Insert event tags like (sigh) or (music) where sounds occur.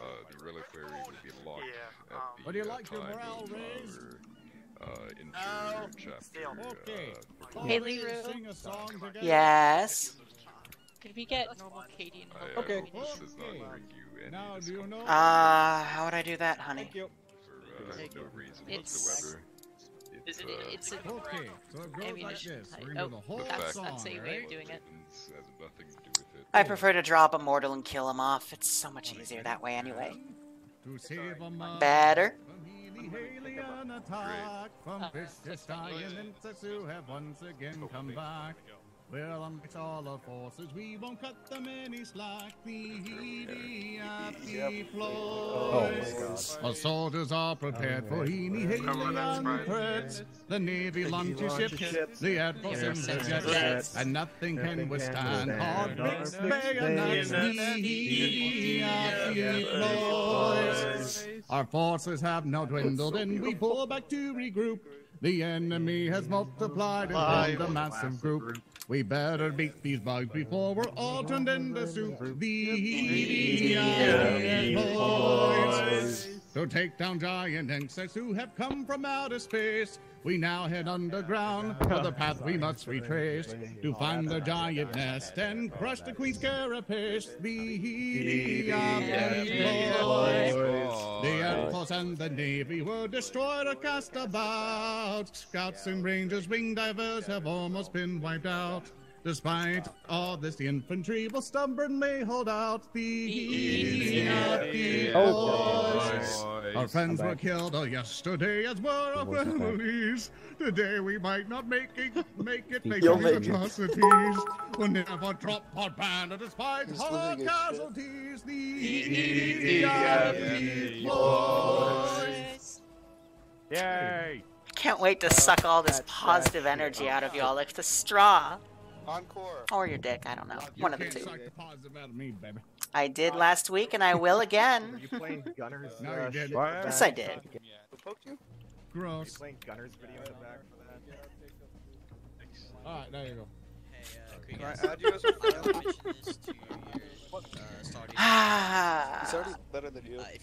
Uh, the reliquary would be locked Yeah, at um, the Would you uh, like your time morale of uh, interior chapter. still. Okay. Uh, Hey, Let's Liru. Sing a song together. Yes. Could we get normal Katie and I, Hope? uh, Okay. This does not Okay. bring you any Now, do you know? Uh, how would I do that, honey? Thank you. for uh, no reason It's- whatsoever. Is it, uh, it's a Okay, so it goes like this. type. We're gonna Oh, do the whole the that's- fact song, that's a way right? of doing it. Has nothing to do with it. I prefer to drop a mortal and kill him off. It's so much easier that way anyway. To save a Better. from Healy alien attack, from vicious giants who have once again come back. Well, amongst all our forces, we won't cut them any slack. The EDF deploys. Our soldiers are prepared for any alien threats. The Navy launches ships, the Air Force sends the jets, and nothing can withstand hard fixed bayonets. The EDF deploys. Our forces have now dwindled, and we pull back to regroup. The enemy has multiplied and formed a massive group. We better beat these bugs before we're all turned into soup. The boys. To take down giant insects who have come from outer space. We now head underground for the path we must retrace to find the giant nest and crush the queen's carapace. The boys. The and the Navy were destroyed or cast about. Scouts and Rangers, wing divers have almost been wiped out. Despite all this, the infantry will stubbornly hold out. The boys. Our friends were killed uh, yesterday, as were our families. Today we might not make it, make it, make You'll these make it. atrocities. We'll never drop our banner despite Just our losing his shit. casualties. The EDF boys. Yay! Can't wait to suck all this positive energy out of y'all like the straw. Encore. Or your dick, I don't know. You One of the two. the positive out of me, baby. I did last week and I will again. You playing (laughs) Gunners? No, uh, you didn't. shit What? back Yes, I did. Who poked you? You Gross. playing Gunners video in the back for that? All right, there you go. Can I add you as a? (laughs) Ah. He's already better than you. Uh, if you